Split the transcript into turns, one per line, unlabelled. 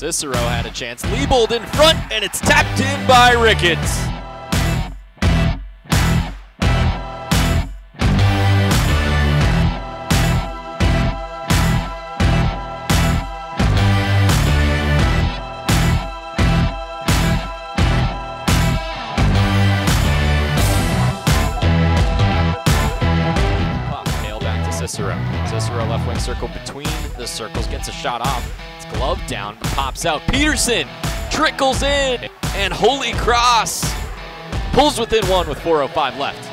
Cicero had a chance. Liebold in front, and it's tapped in by Ricketts. Cicero. Cicero left wing circle between the circles, gets a shot off. Glove down, pops out. Peterson trickles in, and Holy Cross pulls within one with 4.05 left.